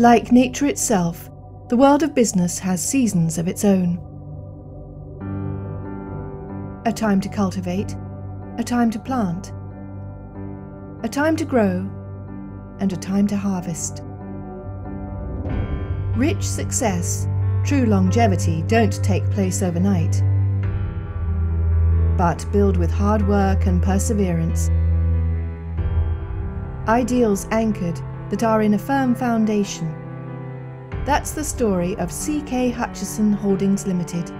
Like nature itself, the world of business has seasons of its own. A time to cultivate, a time to plant, a time to grow, and a time to harvest. Rich success, true longevity don't take place overnight, but build with hard work and perseverance. Ideals anchored that are in a firm foundation. That's the story of CK Hutchison Holdings Limited.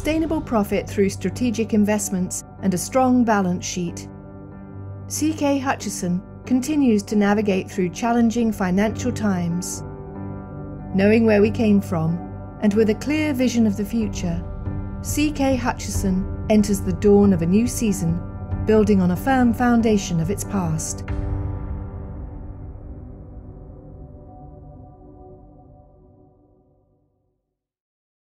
Sustainable profit through strategic investments and a strong balance sheet. CK Hutchison continues to navigate through challenging financial times. Knowing where we came from, and with a clear vision of the future, CK Hutchison enters the dawn of a new season, building on a firm foundation of its past.